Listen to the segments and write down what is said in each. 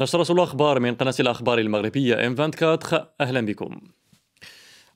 نشرة الأخبار من قناة الأخبار المغربية ام 24 أهلا بكم.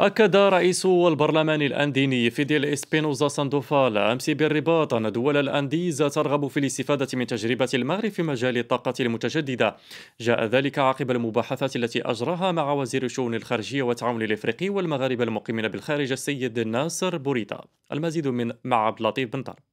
أكد رئيس البرلمان الأنديني فيديل إسبينوزا ساندوفال أمس بالرباط أن دول الأنديز ترغب في الاستفادة من تجربة المغرب في مجال الطاقة المتجددة. جاء ذلك عقب المباحثات التي أجراها مع وزير الشؤون الخارجية والتعاون الإفريقي والمغاربة المقيمين بالخارج السيد ناصر بوريتا. المزيد من مع عبد اللطيف بن طرب.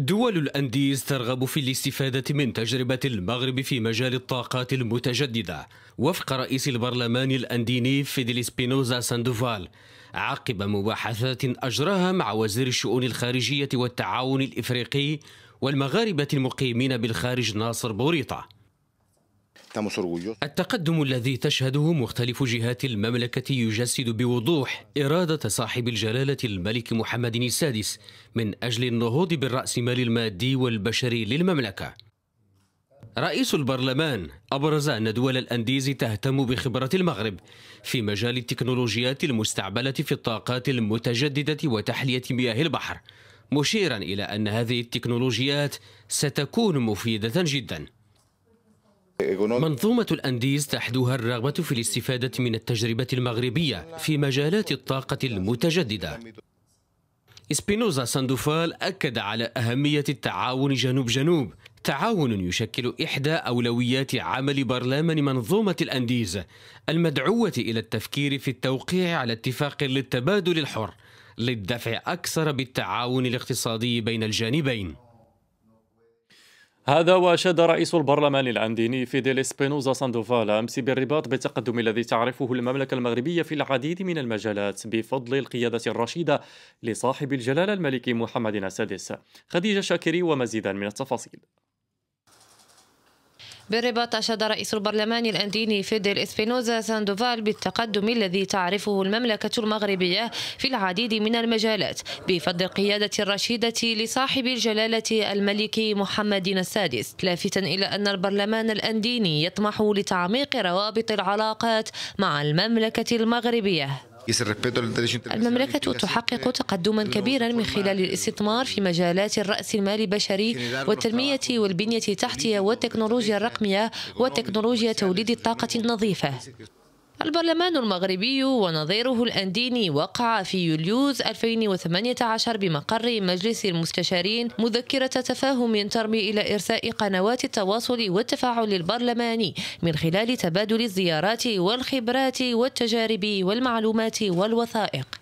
دول الأنديز ترغب في الاستفادة من تجربة المغرب في مجال الطاقات المتجددة. وفق رئيس البرلمان الأنديني فيديل سبينوزا ساندوفال عقب مباحثات أجراها مع وزير الشؤون الخارجية والتعاون الإفريقي والمغاربة المقيمين بالخارج ناصر بوريطة. التقدم الذي تشهده مختلف جهات المملكة يجسد بوضوح إرادة صاحب الجلالة الملك محمد السادس من أجل النهوض بالرأسمال المادي والبشري للمملكة. رئيس البرلمان أبرز أن دول الأنديز تهتم بخبرة المغرب في مجال التكنولوجيات المستعملة في الطاقات المتجددة وتحلية مياه البحر مشيرا إلى أن هذه التكنولوجيات ستكون مفيدة جداً. منظومة الأنديز تحدوها الرغبة في الاستفادة من التجربة المغربية في مجالات الطاقة المتجددة. إسبينوزا ساندوفال أكد على أهمية التعاون جنوب-جنوب تعاون يشكل إحدى أولويات عمل برلمان منظومة الأنديز المدعوة إلى التفكير في التوقيع على اتفاق للتبادل الحر للدفع أكثر بالتعاون الاقتصادي بين الجانبين. هذا وأشاد رئيس البرلمان الأنديني فيديل سبينوزا ساندوفال أمس بالرباط بالتقدم الذي تعرفه المملكة المغربية في العديد من المجالات بفضل القيادة الرشيدة لصاحب الجلالة الملك محمد السادس خديجة شاكري ومزيدا من التفاصيل. بالرباط أشاد رئيس البرلمان الأنديني فيديل إسبينوزا ساندوفال بالتقدم الذي تعرفه المملكة المغربية في العديد من المجالات بفضل القيادة الرشيدة لصاحب الجلالة الملك محمد السادس لافتا إلى أن البرلمان الأنديني يطمح لتعميق روابط العلاقات مع المملكة المغربية. المملكة تحقق تقدما كبيرا من خلال الاستثمار في مجالات الرأس المال البشري والتنمية والبنية التحتية والتكنولوجيا الرقمية وتكنولوجيا توليد الطاقة النظيفة. البرلمان المغربي ونظيره الأنديني وقع في يوليوز 2018 بمقر مجلس المستشارين مذكرة تفاهم ترمي إلى إرساء قنوات التواصل والتفاعل البرلماني من خلال تبادل الزيارات والخبرات والتجارب والمعلومات والوثائق.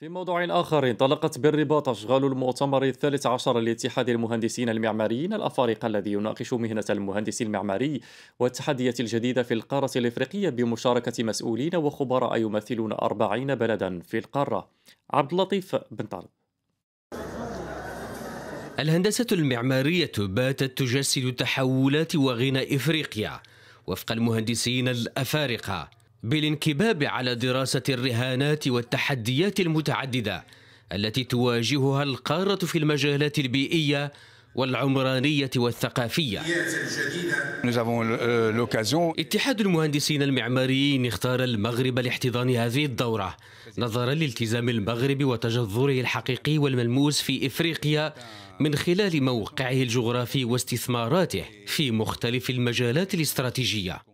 في موضوع آخر انطلقت بالرباط أشغال المؤتمر الثالث عشر لاتحاد المهندسين المعماريين الأفارقة الذي يناقش مهنة المهندس المعماري والتحديات الجديدة في القارة الإفريقية بمشاركة مسؤولين وخبراء يمثلون أربعين بلدا في القارة. عبد اللطيف بن طالب الهندسة المعمارية باتت تجسد تحولات وغنى إفريقيا وفق المهندسين الأفارقة. بالانكباب على دراسة الرهانات والتحديات المتعددة التي تواجهها القارة في المجالات البيئية والعمرانية والثقافية. اتحاد المهندسين المعماريين اختار المغرب لاحتضان هذه الدورة نظرا لالتزام المغرب وتجذره الحقيقي والملموس في إفريقيا من خلال موقعه الجغرافي واستثماراته في مختلف المجالات الاستراتيجية.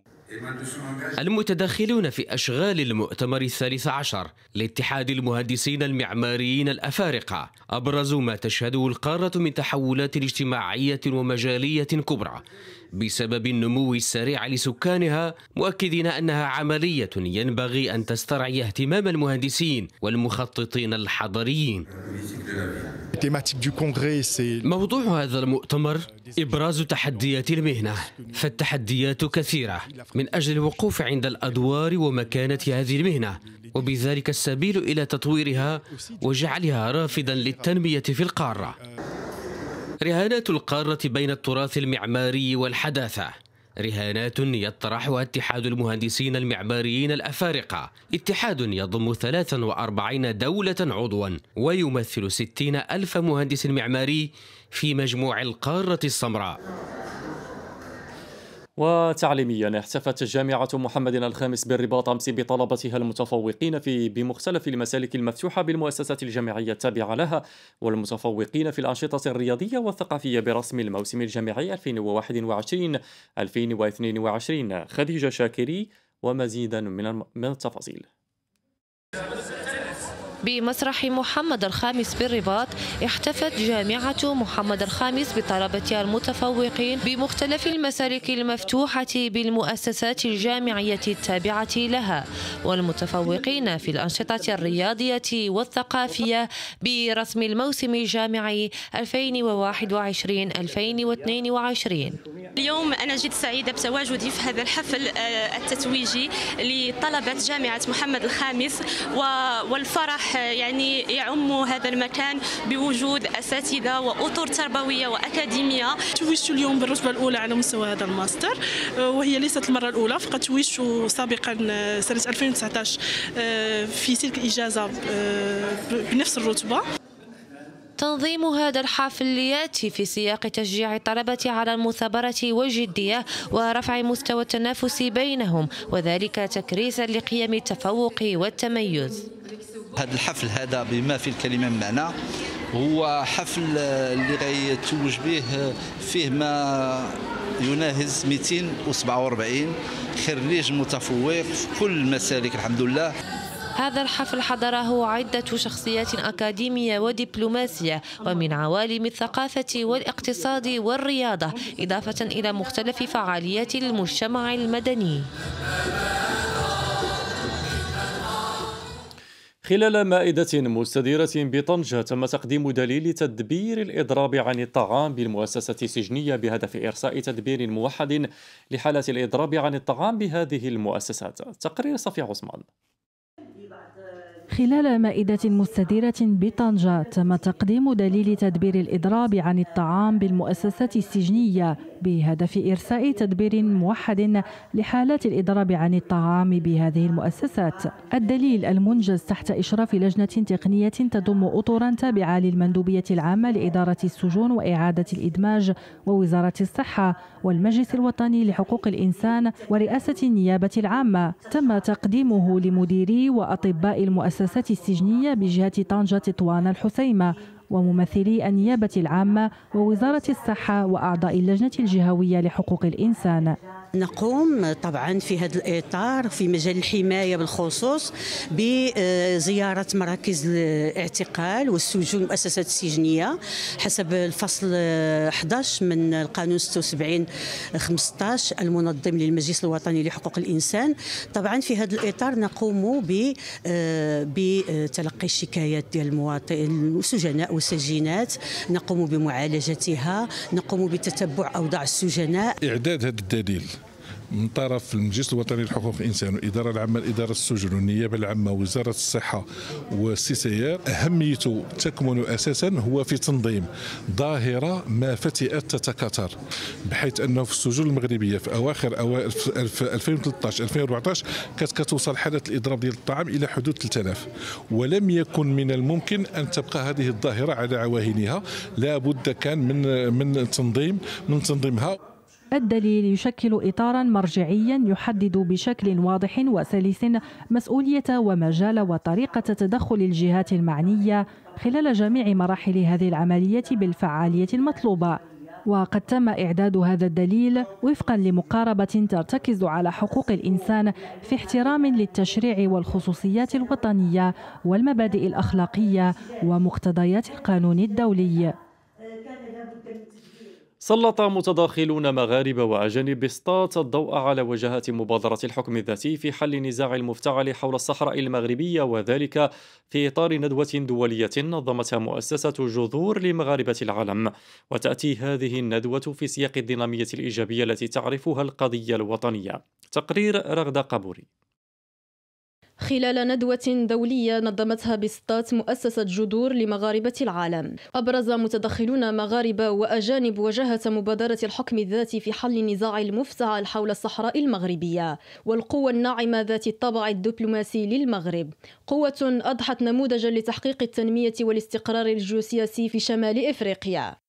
المتدخلون في أشغال المؤتمر الثالث عشر لاتحاد المهندسين المعماريين الأفارقة أبرزوا ما تشهده القارة من تحولات اجتماعية ومجالية كبرى بسبب النمو السريع لسكانها مؤكدين أنها عملية ينبغي أن تسترعي اهتمام المهندسين والمخططين الحضريين. موضوع هذا المؤتمر إبراز تحديات المهنة فالتحديات كثيرة من أجل الوقوف عند الأدوار ومكانة هذه المهنة وبذلك السبيل إلى تطويرها وجعلها رافدا للتنمية في القارة. رهانات القارة بين التراث المعماري والحداثة رهانات يطرحها اتحاد المهندسين المعماريين الأفارقة. اتحاد يضم 43 دولة عضوا ويمثل 60 ألف مهندس معماري في مجموع القارة السمراء. وتعليميا احتفت جامعة محمد الخامس بالرباط أمس بطلبتها المتفوقين في بمختلف المسالك المفتوحة بالمؤسسات الجامعية التابعة لها والمتفوقين في الأنشطة الرياضية والثقافية برسم الموسم الجامعي 2021-2022 خديجة شاكري ومزيدا من التفاصيل. بمسرح محمد الخامس بالرباط احتفت جامعة محمد الخامس بطلبة المتفوقين بمختلف المسالك المفتوحة بالمؤسسات الجامعية التابعة لها والمتفوقين في الأنشطة الرياضية والثقافية برسم الموسم الجامعي 2021-2022 اليوم أنا جد سعيدة بتواجدي في هذا الحفل آه، التتويجي لطلبة جامعة محمد الخامس والفرح يعني يعم هذا المكان بوجود أساتذة وأطر تربوية وأكاديمية. توجت اليوم بالرتبة الأولى على مستوى هذا الماستر وهي ليست المرة الأولى فقد توجت سابقا سنة 2019 في تلك الإجازة بنفس الرتبة. تنظيم هذا الحفل ياتي في سياق تشجيع الطلبة على المثابرة والجدية ورفع مستوى التنافس بينهم وذلك تكريسا لقيم التفوق والتميز. هذا الحفل هذا بما في الكلمة من معنى هو حفل اللي غيتوج به فيه ما يناهز 247 خريج متفوق في كل المسالك الحمد لله هذا الحفل حضره عدة شخصيات أكاديمية ودبلوماسية ومن عوالم الثقافة والاقتصاد والرياضة إضافة إلى مختلف فعاليات المجتمع المدني. خلال مائدة مستديرة بطنجة تم تقديم دليل تدبير الإضراب عن الطعام بالمؤسسة السجنية بهدف إرساء تدبير موحد لحالة الإضراب عن الطعام بهذه المؤسسات. تقرير صفي عثمان. خلال مائدة مستديرة بطنجة تم تقديم دليل تدبير الإضراب عن الطعام بالمؤسسات السجنية بهدف إرساء تدبير موحد لحالات الإضراب عن الطعام بهذه المؤسسات. الدليل المنجز تحت إشراف لجنة تقنية تضم أطرا تابعة للمندوبية العامة لإدارة السجون وإعادة الإدماج ووزارة الصحة والمجلس الوطني لحقوق الإنسان ورئاسة النيابة العامة. تم تقديمه لمديري وأطباء المؤسسات السجنية بجهة طنجة طوان الحسيمة وممثلي النيابة العامة ووزارة الصحة وأعضاء اللجنة الجهوية لحقوق الإنسان. نقوم طبعا في هذا الإطار في مجال الحماية بالخصوص بزيارة مراكز الاعتقال والسجون المؤسسات السجنية حسب الفصل 11 من القانون 76 15 المنظم للمجلس الوطني لحقوق الإنسان. طبعا في هذا الإطار نقوم بتلقي الشكايات ديال المواطنين السجناء والسجينات نقوم بمعالجتها نقوم بتتبع أوضاع السجناء. إعداد هذا الدليل. من طرف المجلس الوطني لحقوق الإنسان والإدارة العامة لاداره السجن والنيابة العامة ووزاره الصحة والسيسيار اهميته تكمن أساسا هو في تنظيم ظاهرة ما فتئت تتكاثر بحيث انه في السجون المغربية في أواخر أوائل 2013 2014 كانت كتوصل حالة الإضراب ديال الطعام إلى حدود 3000 ولم يكن من الممكن أن تبقى هذه الظاهرة على عواهنها. لا بد كان من من تنظيم من تنظيمها. الدليل يشكل إطارا مرجعيا يحدد بشكل واضح وسلس مسؤولية ومجال وطريقة تدخل الجهات المعنية خلال جميع مراحل هذه العملية بالفعالية المطلوبة. وقد تم إعداد هذا الدليل وفقا لمقاربة ترتكز على حقوق الإنسان في احترام للتشريع والخصوصيات الوطنية والمبادئ الأخلاقية ومقتضيات القانون الدولي. سلط متداخلون مغاربة وأجانب بسطات الضوء على وجهات مبادرة الحكم الذاتي في حل النزاع المفتعل حول الصحراء المغربية وذلك في إطار ندوة دولية نظمتها مؤسسة جذور لمغاربة العالم. وتأتي هذه الندوة في سياق الدينامية الإيجابية التي تعرفها القضية الوطنية. تقرير رغدة قبوري. خلال ندوة دولية نظمتها بسطات مؤسسة جذور لمغاربة العالم. أبرز متدخلون مغاربة وأجانب وجهة مبادرة الحكم الذاتي في حل النزاع المفتعل حول الصحراء المغربية والقوة الناعمة ذات الطابع الدبلوماسي للمغرب. قوة أضحت نموذجا لتحقيق التنمية والاستقرار الجيوسياسي في شمال إفريقيا.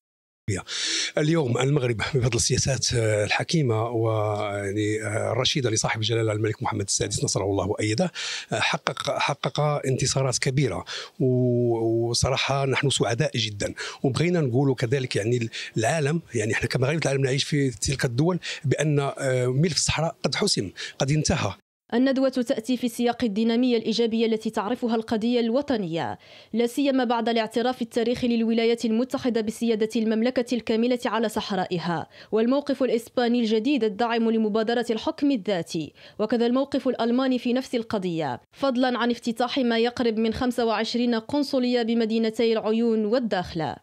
اليوم المغرب بفضل السياسات الحكيمة ويعني الرشيدة لصاحب الجلالة الملك محمد السادس نصره الله وايده حقق حقق انتصارات كبيرة. وصراحة نحن سعداء جدا. وبغينا نقولوا كذلك يعني العالم يعني إحنا كمغاربة العالم نعيش في تلك الدول بأن ملف الصحراء قد حسم قد انتهى. الندوة تأتي في سياق الدينامية الإيجابية التي تعرفها القضية الوطنية، لا سيما بعد الاعتراف التاريخي للولايات المتحدة بسيادة المملكة الكاملة على صحرائها، والموقف الإسباني الجديد الداعم لمبادرة الحكم الذاتي، وكذا الموقف الألماني في نفس القضية، فضلا عن افتتاح ما يقرب من 25 قنصلية بمدينتي العيون والداخلة.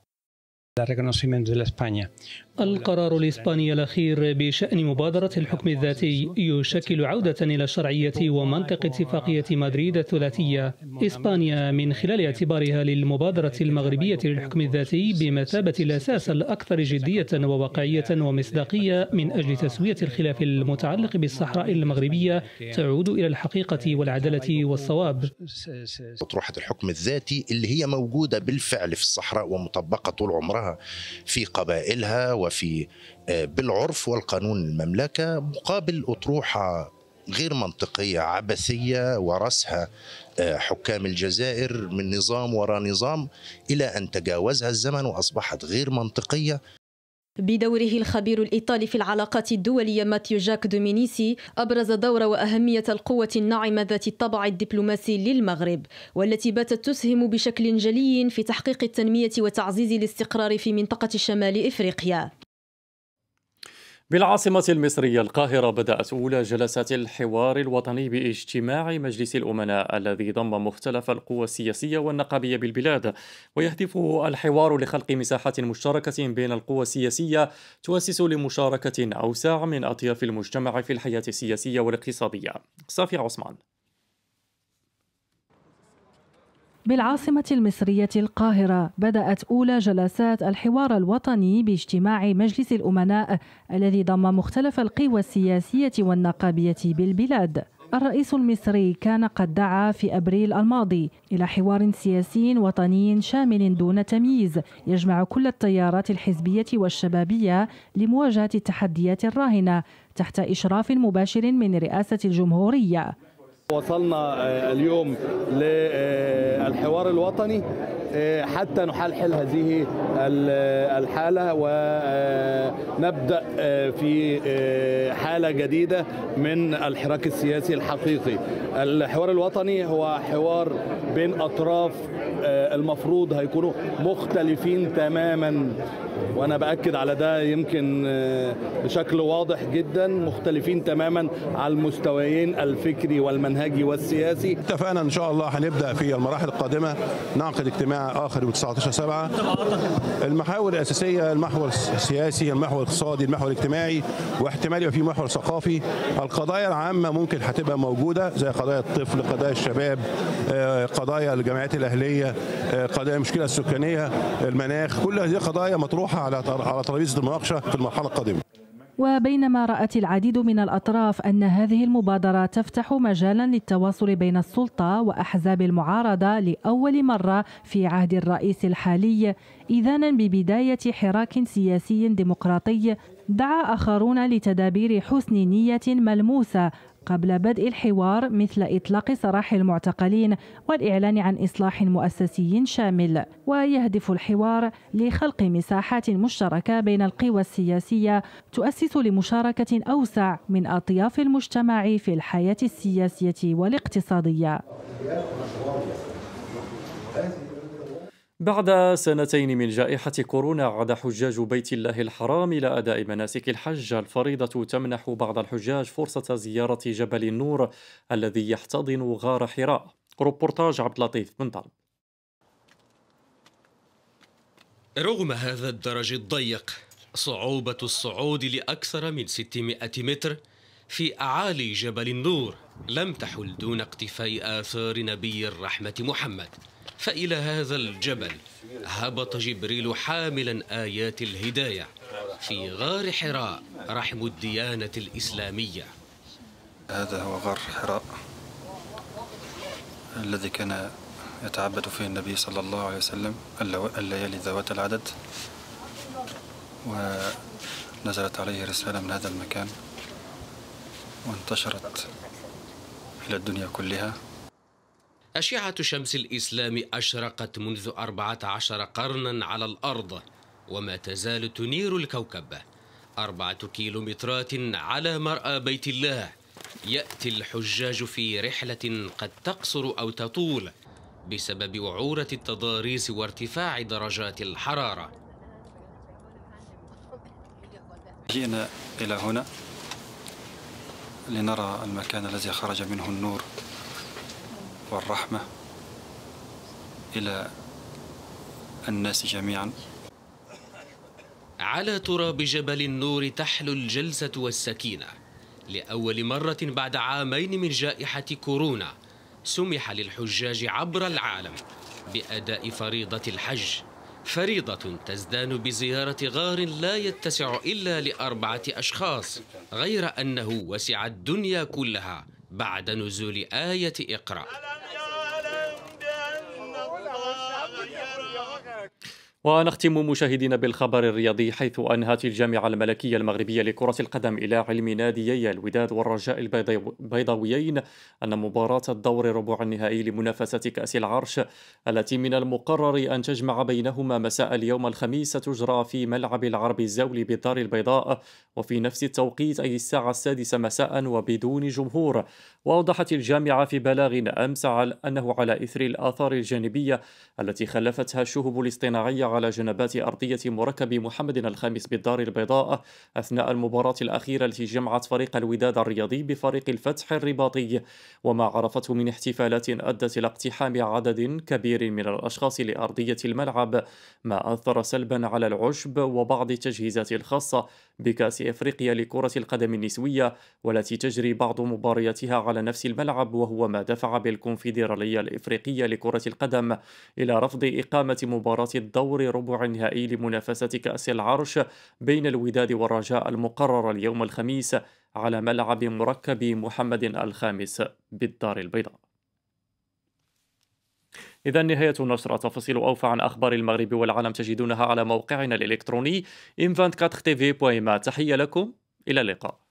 القرار الإسباني الأخير بشأن مبادرة الحكم الذاتي يشكل عودة إلى الشرعية ومنطق اتفاقية مدريد الثلاثية إسبانيا من خلال اعتبارها للمبادرة المغربية للحكم الذاتي بمثابة الأساس الأكثر جدية وواقعية ومصداقية من أجل تسوية الخلاف المتعلق بالصحراء المغربية تعود إلى الحقيقة والعدالة والصواب. أطروحة الحكم الذاتي اللي هي موجودة بالفعل في الصحراء ومطبقة طول عمرها في قبائلها وفي بالعرف والقانون المملكة مقابل أطروحة غير منطقية عبثية ورثها حكام الجزائر من نظام وراء نظام إلى أن تجاوزها الزمن وأصبحت غير منطقية. بدوره الخبير الإيطالي في العلاقات الدولية ماتيو جاك دومينيسي أبرز دور وأهمية القوة الناعمة ذات الطابع الدبلوماسي للمغرب والتي باتت تسهم بشكل جلي في تحقيق التنمية وتعزيز الاستقرار في منطقة شمال إفريقيا. بالعاصمة المصرية القاهرة بدأت أولى جلسات الحوار الوطني باجتماع مجلس الأمناء الذي ضم مختلف القوى السياسية والنقابية بالبلاد. ويهدف الحوار لخلق مساحات مشتركة بين القوى السياسية تؤسس لمشاركة أوسع من أطياف المجتمع في الحياة السياسية والاقتصادية. صافي عثمان. بالعاصمة المصرية القاهرة بدأت أولى جلسات الحوار الوطني باجتماع مجلس الأمناء الذي ضم مختلف القوى السياسية والنقابية بالبلاد. الرئيس المصري كان قد دعا في أبريل الماضي إلى حوار سياسي وطني شامل دون تمييز يجمع كل التيارات الحزبية والشبابية لمواجهة التحديات الراهنة تحت إشراف مباشر من رئاسة الجمهورية. وصلنا اليوم للحوار الوطني حتى نحلحل هذه الحالة ونبدأ في حالة جديدة من الحراك السياسي الحقيقي. الحوار الوطني هو حوار بين أطراف المفروض هيكونوا مختلفين تماما. وأنا بأكد على ده يمكن بشكل واضح جدا مختلفين تماما على المستويين الفكري والمنهجي والسياسي. اتفقنا إن شاء الله هنبدأ في المراحل القادمة نعقد اجتماع آخر يوم 19 7 المحاور الأساسية المحور السياسي المحور الاقتصادي المحور الاجتماعي واحتمال في محور ثقافي. القضايا العامة ممكن هتبقى موجودة زي قضايا الطفل قضايا الشباب قضايا الجمعيات الأهلية قضايا المشكلة السكانية المناخ كل هذه قضايا مطروحة على على ترابيزة المناقشة في المرحلة القادمة. وبينما رأت العديد من الأطراف أن هذه المبادرة تفتح مجالا للتواصل بين السلطة وأحزاب المعارضة لأول مرة في عهد الرئيس الحالي إذانا ببداية حراك سياسي ديمقراطي دعا آخرون لتدابير حسن نية ملموسة قبل بدء الحوار مثل إطلاق سراح المعتقلين والإعلان عن إصلاح مؤسسي شامل. ويهدف الحوار لخلق مساحات مشتركة بين القوى السياسية تؤسس لمشاركة أوسع من أطياف المجتمع في الحياة السياسية والاقتصادية. بعد سنتين من جائحة كورونا عاد حجاج بيت الله الحرام إلى أداء مناسك الحج. الفريضة تمنح بعض الحجاج فرصة زيارة جبل النور الذي يحتضن غار حراء. روبورتاج عبد اللطيف بن طلب. رغم هذا الدرج الضيق صعوبة الصعود لأكثر من 600 متر في أعالي جبل النور لم تحل دون اقتفاء آثار نبي الرحمة محمد. فإلى هذا الجبل هبط جبريل حاملا آيات الهداية في غار حراء رحم الديانة الإسلامية. هذا هو غار حراء الذي كان يتعبد فيه النبي صلى الله عليه وسلم الليالي ذوات العدد. ونزلت عليه رسالة من هذا المكان وانتشرت إلى الدنيا كلها. أشعة شمس الإسلام أشرقت منذ أربعة عشر قرنا على الأرض وما تزال تنير الكوكب. أربعة كيلومترات على مرأى بيت الله. يأتي الحجاج في رحلة قد تقصر أو تطول بسبب وعورة التضاريس وارتفاع درجات الحرارة. جئنا إلى هنا لنرى المكان الذي خرج منه النور. والرحمة إلى الناس جميعا. على تراب جبل النور تحلو الجلسة والسكينة. لأول مرة بعد عامين من جائحة كورونا سمح للحجاج عبر العالم بأداء فريضة الحج فريضة تزدان بزيارة غار لا يتسع إلا لأربعة أشخاص غير أنه وسع الدنيا كلها بعد نزول آية إقرأ. ونختم مشاهدينا بالخبر الرياضي حيث أنهت الجامعة الملكية المغربية لكرة القدم إلى علم ناديي الوداد والرجاء البيضاويين أن مباراة الدور ربع النهائي لمنافسة كأس العرش التي من المقرر أن تجمع بينهما مساء اليوم الخميس تجرى في ملعب العرب الزولي بالدار البيضاء وفي نفس التوقيت أي الساعة السادسة مساء وبدون جمهور. وأوضحت الجامعة في بلاغ أمس أنه على إثر الآثار الجانبية التي خلفتها الشهب الاصطناعية على جنبات أرضية مركب محمد الخامس بالدار البيضاء أثناء المباراة الأخيرة التي جمعت فريق الوداد الرياضي بفريق الفتح الرباطي. وما عرفته من احتفالات أدت إلى اقتحام عدد كبير من الأشخاص لأرضية الملعب. ما أثر سلبا على العشب وبعض التجهيزات الخاصة بكأس إفريقيا لكرة القدم النسوية والتي تجري بعض مبارياتها على نفس الملعب وهو ما دفع بالكونفدرالية الإفريقية لكرة القدم إلى رفض إقامة مباراة الدور ربع النهائي لمنافسة كأس العرش بين الوداد والرجاء المقرر اليوم الخميس على ملعب مركب محمد الخامس بالدار البيضاء. إذا نهاية النشرة تفاصيل أوفى عن أخبار المغرب والعالم تجدونها على موقعنا الإلكتروني إنفانت تحية لكم إلى اللقاء.